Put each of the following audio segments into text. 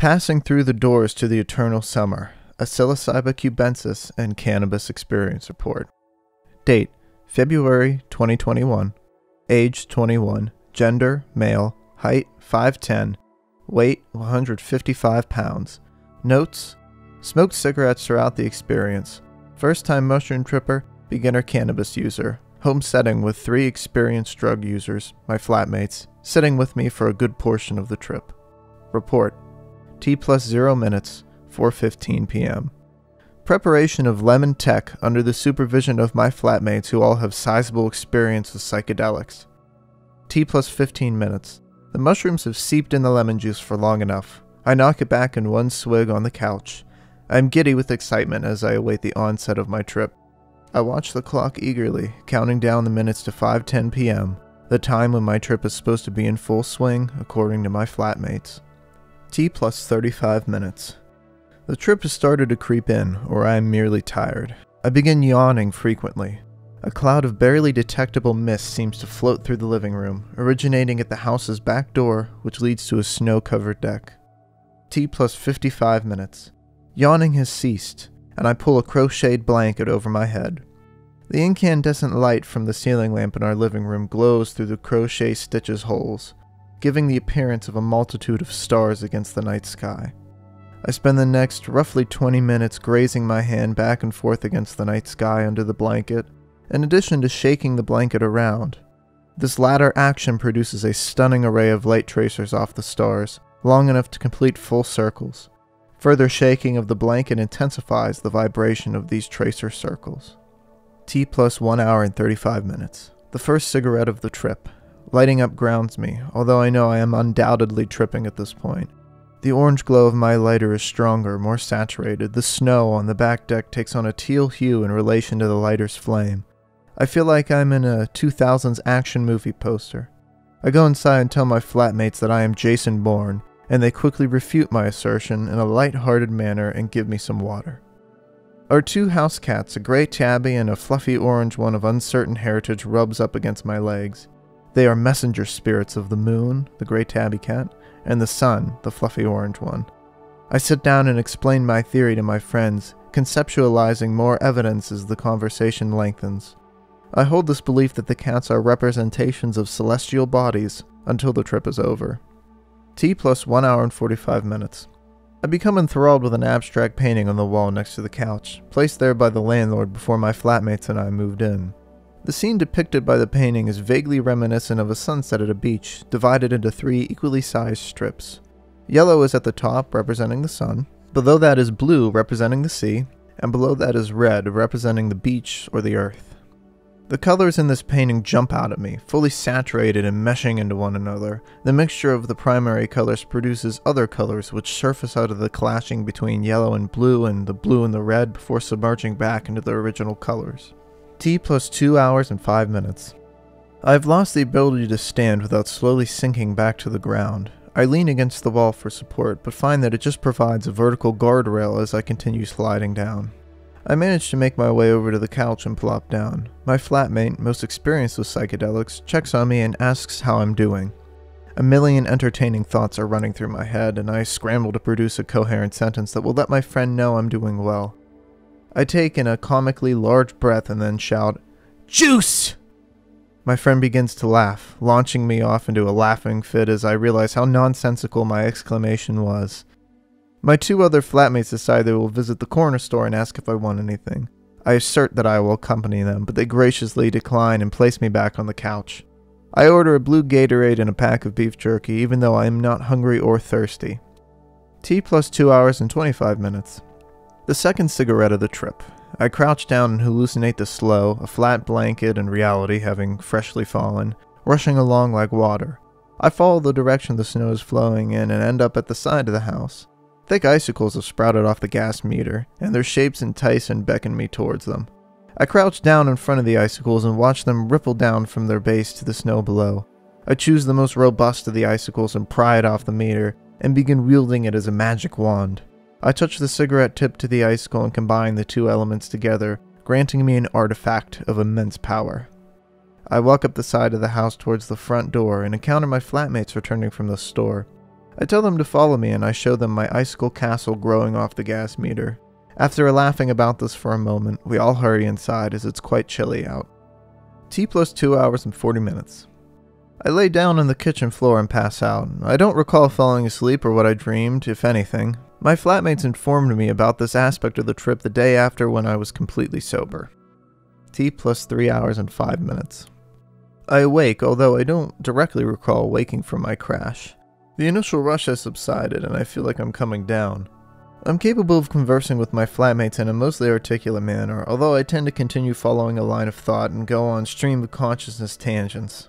Passing through the doors to the eternal summer, a psilocybe cubensis and cannabis experience report. Date February 2021. Age 21. Gender male. Height 5'10. Weight 155 pounds. Notes Smoked cigarettes throughout the experience. First time mushroom tripper, beginner cannabis user. Home setting with three experienced drug users, my flatmates, sitting with me for a good portion of the trip. Report T plus 0 minutes, 4:15 p.m. Preparation of lemon tek under the supervision of my flatmates who all have sizable experience with psychedelics. T plus 15 minutes. The mushrooms have seeped in the lemon juice for long enough. I knock it back in one swig on the couch. I am giddy with excitement as I await the onset of my trip. I watch the clock eagerly, counting down the minutes to 5:10 p.m., the time when my trip is supposed to be in full swing according to my flatmates. T plus 35 minutes. The trip has started to creep in, or I am merely tired. I begin yawning frequently. A cloud of barely detectable mist seems to float through the living room, originating at the house's back door, which leads to a snow covered deck. T plus 55 minutes. Yawning has ceased, and I pull a crocheted blanket over my head. The incandescent light from the ceiling lamp in our living room glows through the crochet stitches holes, giving the appearance of a multitude of stars against the night sky. I spend the next roughly 20 minutes grazing my hand back and forth against the night sky under the blanket, in addition to shaking the blanket around. This latter action produces a stunning array of light tracers off the stars, long enough to complete full circles. Further shaking of the blanket intensifies the vibration of these tracer circles. T plus 1 hour and 35 minutes. The first cigarette of the trip. Lighting up grounds me, although I know I am undoubtedly tripping at this point. The orange glow of my lighter is stronger, more saturated. The snow on the back deck takes on a teal hue in relation to the lighter's flame. I feel like I'm in a 2000s action movie poster. I go inside and tell my flatmates that I am Jason Bourne, and they quickly refute my assertion in a light-hearted manner and give me some water. Our two house cats, a gray tabby and a fluffy orange one of uncertain heritage, rubs up against my legs. They are messenger spirits of the moon, the gray tabby cat, and the sun, the fluffy orange one. I sit down and explain my theory to my friends, conceptualizing more evidence as the conversation lengthens. I hold this belief that the cats are representations of celestial bodies until the trip is over. T plus 1 hour and 45 minutes. I become enthralled with an abstract painting on the wall next to the couch, placed there by the landlord before my flatmates and I moved in. The scene depicted by the painting is vaguely reminiscent of a sunset at a beach, divided into three equally sized strips. Yellow is at the top, representing the sun, below that is blue, representing the sea, and below that is red, representing the beach or the earth. The colors in this painting jump out at me, fully saturated and meshing into one another. The mixture of the primary colors produces other colors which surface out of the clashing between yellow and blue and the blue and the red before submerging back into the original colors. T plus 2 hours and 5 minutes. I have lost the ability to stand without slowly sinking back to the ground. I lean against the wall for support, but find that it just provides a vertical guardrail as I continue sliding down. I manage to make my way over to the couch and plop down. My flatmate, most experienced with psychedelics, checks on me and asks how I'm doing. A million entertaining thoughts are running through my head, and I scramble to produce a coherent sentence that will let my friend know I'm doing well. I take in a comically large breath and then shout, Juice! My friend begins to laugh, launching me off into a laughing fit as I realize how nonsensical my exclamation was. My two other flatmates decide they will visit the corner store and ask if I want anything. I assert that I will accompany them, but they graciously decline and place me back on the couch. I order a blue Gatorade and a pack of beef jerky, even though I am not hungry or thirsty. T plus 2 hours and 25 minutes. The second cigarette of the trip. I crouch down and hallucinate the slow, a flat blanket and reality having freshly fallen, rushing along like water. I follow the direction the snow is flowing in and end up at the side of the house. Thick icicles have sprouted off the gas meter, and their shapes entice and beckon me towards them. I crouch down in front of the icicles and watch them ripple down from their base to the snow below. I choose the most robust of the icicles and pry it off the meter, and begin wielding it as a magic wand. I touch the cigarette tip to the icicle and combine the two elements together, granting me an artifact of immense power. I walk up the side of the house towards the front door and encounter my flatmates returning from the store. I tell them to follow me and I show them my icicle castle growing off the gas meter. After laughing about this for a moment, we all hurry inside as it's quite chilly out. T plus 2 hours and 40 minutes. I lay down on the kitchen floor and pass out. I don't recall falling asleep or what I dreamed, if anything. My flatmates informed me about this aspect of the trip the day after when I was completely sober. T plus 3 hours and 5 minutes. I awake, although I don't directly recall waking from my crash. The initial rush has subsided and I feel like I'm coming down. I'm capable of conversing with my flatmates in a mostly articulate manner, although I tend to continue following a line of thought and go on stream of consciousness tangents.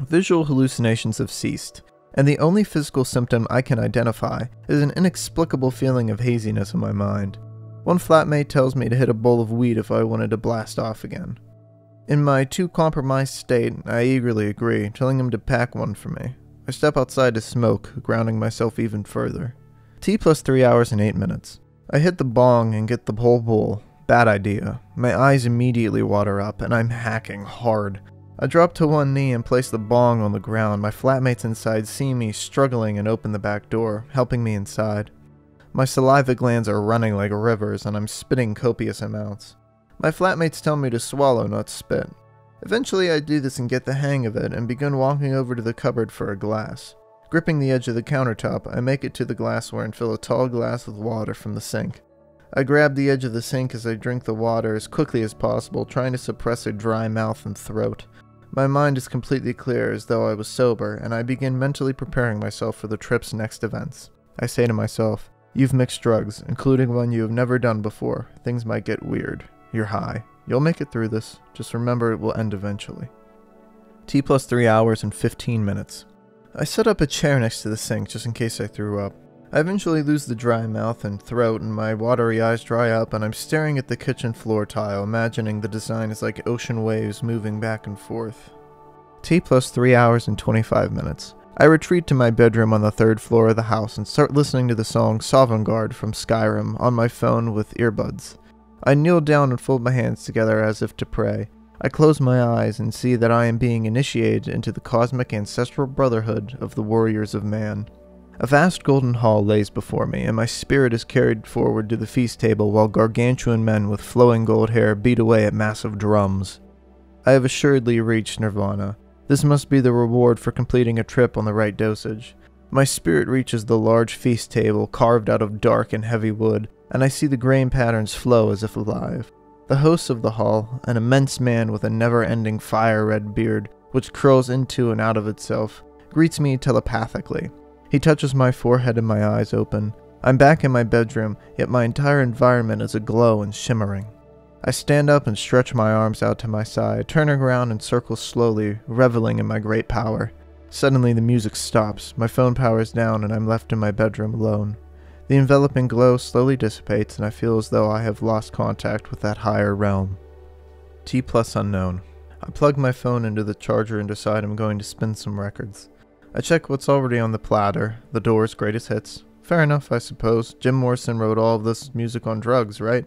Visual hallucinations have ceased, and the only physical symptom I can identify is an inexplicable feeling of haziness in my mind. One flatmate tells me to hit a bowl of weed if I wanted to blast off again. In my too compromised state, I eagerly agree, telling him to pack one for me. I step outside to smoke, grounding myself even further. T plus 3 hours and 8 minutes. I hit the bong and get the whole bowl. Bad idea. My eyes immediately water up, and I'm hacking hard. I drop to one knee and place the bong on the ground. My flatmates inside see me struggling and open the back door, helping me inside. My saliva glands are running like rivers, and I'm spitting copious amounts. My flatmates tell me to swallow, not spit. Eventually, I do this and get the hang of it, and begin walking over to the cupboard for a glass. Gripping the edge of the countertop, I make it to the glassware and fill a tall glass with water from the sink. I grab the edge of the sink as I drink the water as quickly as possible, trying to suppress a dry mouth and throat. My mind is completely clear as though I was sober, and I begin mentally preparing myself for the trip's next events. I say to myself, You've mixed drugs, including one you have never done before. Things might get weird. You're high. You'll make it through this. Just remember it will end eventually. T plus 3 hours and 15 minutes. I set up a chair next to the sink just in case I threw up. I eventually lose the dry mouth and throat, and my watery eyes dry up, and I'm staring at the kitchen floor tile, imagining the design is like ocean waves moving back and forth. T plus 3 hours and 25 minutes. I retreat to my bedroom on the third floor of the house and start listening to the song Sovngarde from Skyrim on my phone with earbuds. I kneel down and fold my hands together as if to pray. I close my eyes and see that I am being initiated into the cosmic ancestral brotherhood of the warriors of man. A vast golden hall lays before me, and my spirit is carried forward to the feast table while gargantuan men with flowing gold hair beat away at massive drums. I have assuredly reached nirvana. This must be the reward for completing a trip on the right dosage. My spirit reaches the large feast table carved out of dark and heavy wood, and I see the grain patterns flow as if alive. The host of the hall, an immense man with a never ending fire red beard, which curls into and out of itself, greets me telepathically. He touches my forehead and my eyes open. I'm back in my bedroom, yet my entire environment is aglow and shimmering. I stand up and stretch my arms out to my side, turning around and circle slowly, reveling in my great power. Suddenly, the music stops, my phone powers down, and I'm left in my bedroom alone. The enveloping glow slowly dissipates, and I feel as though I have lost contact with that higher realm. T plus unknown. I plug my phone into the charger and decide I'm going to spin some records. I check what's already on the platter, the Doors' greatest hits. Fair enough, I suppose. Jim Morrison wrote all of this music on drugs, right?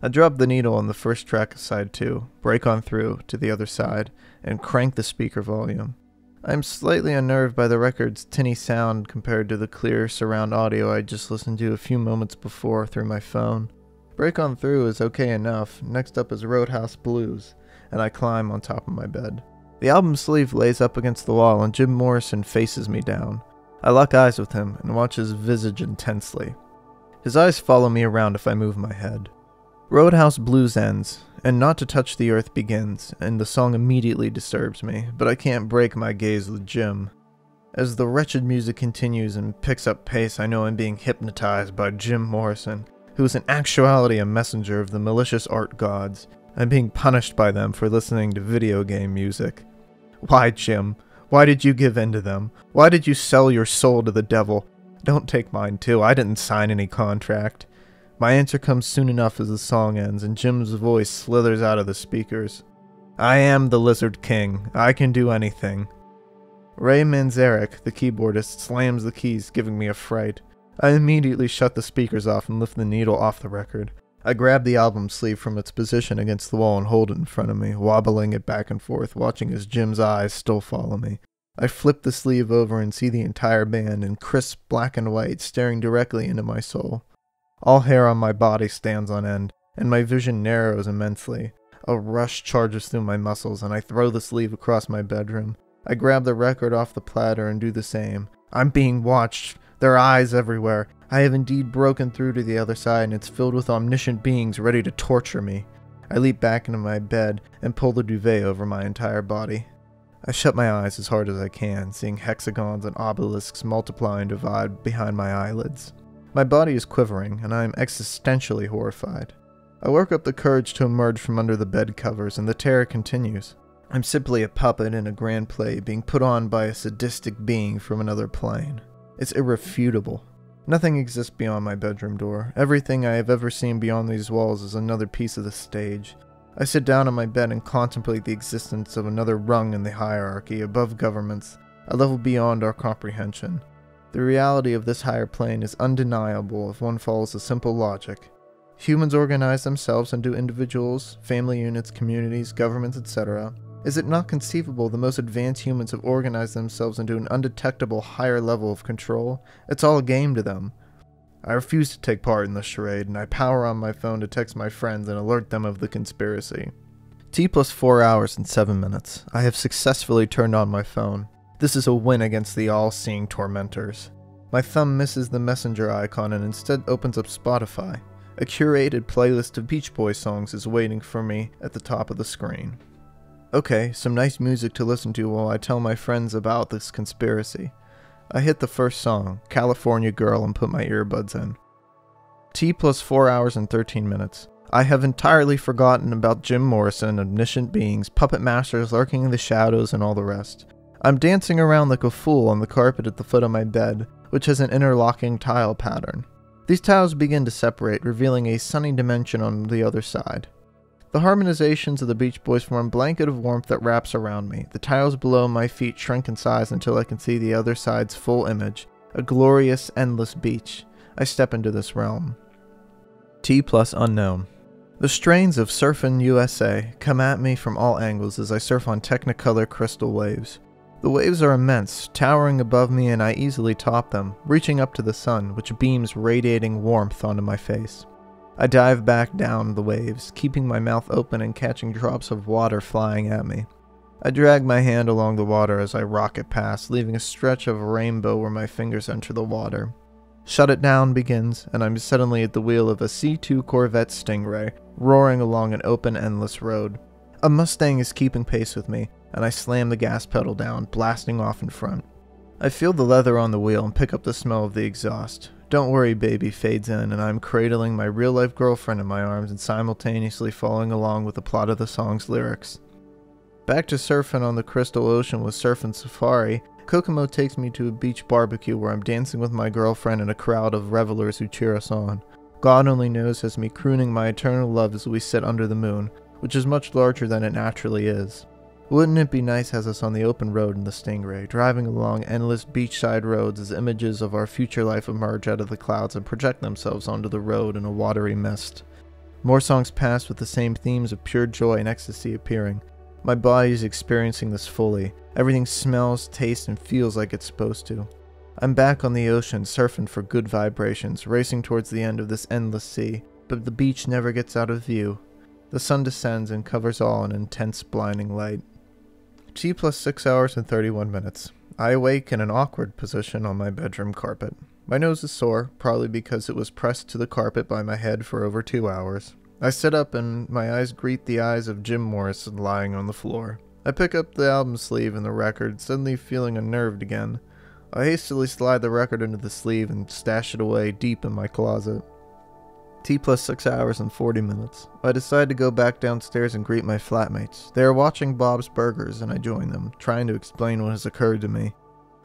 I drop the needle on the first track of side 2, break on through to the other side, and crank the speaker volume. I'm slightly unnerved by the record's tinny sound compared to the clear surround audio I just listened to a few moments before through my phone. Break On Through is okay enough, next up is Roadhouse Blues, and I climb on top of my bed. The album sleeve lays up against the wall and Jim Morrison faces me down. I lock eyes with him and watch his visage intensely. His eyes follow me around if I move my head. Roadhouse Blues ends, and Not to Touch the Earth begins, and the song immediately disturbs me, but I can't break my gaze with Jim. As the wretched music continues and picks up pace, I know I'm being hypnotized by Jim Morrison, who is in actuality a messenger of the malicious art gods. I'm being punished by them for listening to video game music. Why, Jim? Why did you give in to them? Why did you sell your soul to the devil? Don't take mine too, I didn't sign any contract. My answer comes soon enough as the song ends and Jim's voice slithers out of the speakers. I am the Lizard King. I can do anything. Ray Manzarek, the keyboardist, slams the keys, giving me a fright. I immediately shut the speakers off and lift the needle off the record. I grab the album sleeve from its position against the wall and hold it in front of me, wobbling it back and forth, watching as Jim's eyes still follow me. I flip the sleeve over and see the entire band in crisp black and white staring directly into my soul. All hair on my body stands on end, and my vision narrows immensely. A rush charges through my muscles, and I throw the sleeve across my bedroom. I grab the record off the platter and do the same. I'm being watched. There are eyes everywhere. I have indeed broken through to the other side, and it's filled with omniscient beings ready to torture me. I leap back into my bed and pull the duvet over my entire body. I shut my eyes as hard as I can, seeing hexagons and obelisks multiply and divide behind my eyelids. My body is quivering, and I am existentially horrified. I work up the courage to emerge from under the bed covers, and the terror continues. I'm simply a puppet in a grand play being put on by a sadistic being from another plane. It's irrefutable. Nothing exists beyond my bedroom door. Everything I have ever seen beyond these walls is another piece of the stage. I sit down on my bed and contemplate the existence of another rung in the hierarchy above governments, a level beyond our comprehension. The reality of this higher plane is undeniable if one follows a simple logic. Humans organize themselves into individuals, family units, communities, governments, etc. Is it not conceivable the most advanced humans have organized themselves into an undetectable higher level of control? It's all a game to them. I refuse to take part in this charade, and I power on my phone to text my friends and alert them of the conspiracy. T plus 4 hours and 7 minutes. I have successfully turned on my phone. This is a win against the all seeing tormentors. My thumb misses the messenger icon and instead opens up Spotify. A curated playlist of Beach Boy songs is waiting for me at the top of the screen. Okay, some nice music to listen to while I tell my friends about this conspiracy. I hit the first song, California Girl, and put my earbuds in. T plus 4 hours and 13 minutes. I have entirely forgotten about Jim Morrison, omniscient beings, puppet masters lurking in the shadows, and all the rest. I'm dancing around like a fool on the carpet at the foot of my bed, which has an interlocking tile pattern. These tiles begin to separate, revealing a sunny dimension on the other side. The harmonizations of the Beach Boys form a blanket of warmth that wraps around me. The tiles below my feet shrink in size until I can see the other side's full image a glorious, endless beach. I step into this realm. T plus unknown. The strains of Surfin' USA come at me from all angles as I surf on Technicolor crystal waves. The waves are immense, towering above me, and I easily top them, reaching up to the sun, which beams radiating warmth onto my face. I dive back down the waves, keeping my mouth open and catching drops of water flying at me. I drag my hand along the water as I rocket past, leaving a stretch of rainbow where my fingers enter the water. Shut It Down begins, and I'm suddenly at the wheel of a C2 Corvette Stingray, roaring along an open, endless road. A Mustang is keeping pace with me, and I slam the gas pedal down, blasting off in front. I feel the leather on the wheel and pick up the smell of the exhaust. Don't worry, baby fades in, and I'm cradling my real life girlfriend in my arms and simultaneously following along with the plot of the song's lyrics. Back to surfing on the Crystal Ocean with Surfing Safari, Kokomo takes me to a beach barbecue where I'm dancing with my girlfriend and a crowd of revelers who cheer us on. God only knows has me crooning my eternal love as we sit under the moon, which is much larger than it naturally is. Wouldn't it be nice as us on the open road in the Stingray, driving along endless beachside roads as images of our future life emerge out of the clouds and project themselves onto the road in a watery mist? More songs pass with the same themes of pure joy and ecstasy appearing. My body is experiencing this fully. Everything smells, tastes, and feels like it's supposed to. I'm back on the ocean, surfing for good vibrations, racing towards the end of this endless sea, but the beach never gets out of view. The sun descends and covers all in intense, blinding light. T plus 6 hours and 31 minutes. I awake in an awkward position on my bedroom carpet. My nose is sore, probably because it was pressed to the carpet by my head for over two hours. I sit up and my eyes greet the eyes of Jim Morrison lying on the floor. I pick up the album sleeve and the record, suddenly feeling unnerved again. I hastily slide the record into the sleeve and stash it away deep in my closet. T plus 6 hours and 40 minutes. I decide to go back downstairs and greet my flatmates. They are watching Bob's Burgers and I join them, trying to explain what has occurred to me.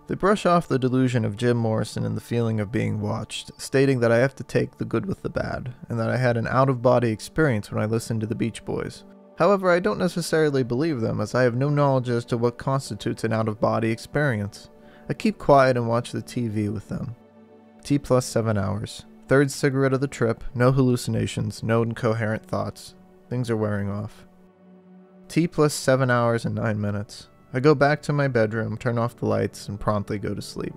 They brush off the delusion of Jim Morrison and the feeling of being watched, stating that I have to take the good with the bad, and that I had an out of body experience when I listened to the Beach Boys. However, I don't necessarily believe them, as I have no knowledge as to what constitutes an out of body experience. I keep quiet and watch the TV with them. T plus 7 hours. Third cigarette of the trip, no hallucinations, no incoherent thoughts. Things are wearing off. T plus 7 hours and 9 minutes. I go back to my bedroom, turn off the lights, and promptly go to sleep.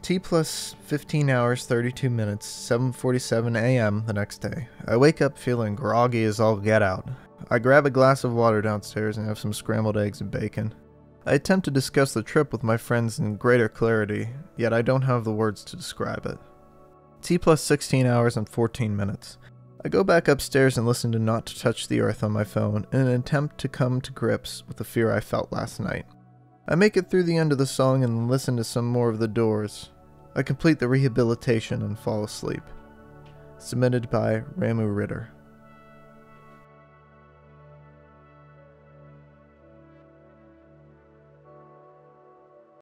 T plus 15 hours 32 minutes, 7:47 a.m. the next day. I wake up feeling groggy as all get out. I grab a glass of water downstairs and have some scrambled eggs and bacon. I attempt to discuss the trip with my friends in greater clarity, yet I don't have the words to describe it. T plus 16 hours and 14 minutes. I go back upstairs and listen to Not to Touch the Earth on my phone in an attempt to come to grips with the fear I felt last night. I make it through the end of the song and listen to some more of The Doors. I complete the rehabilitation and fall asleep. Submitted by Ramu Ritter.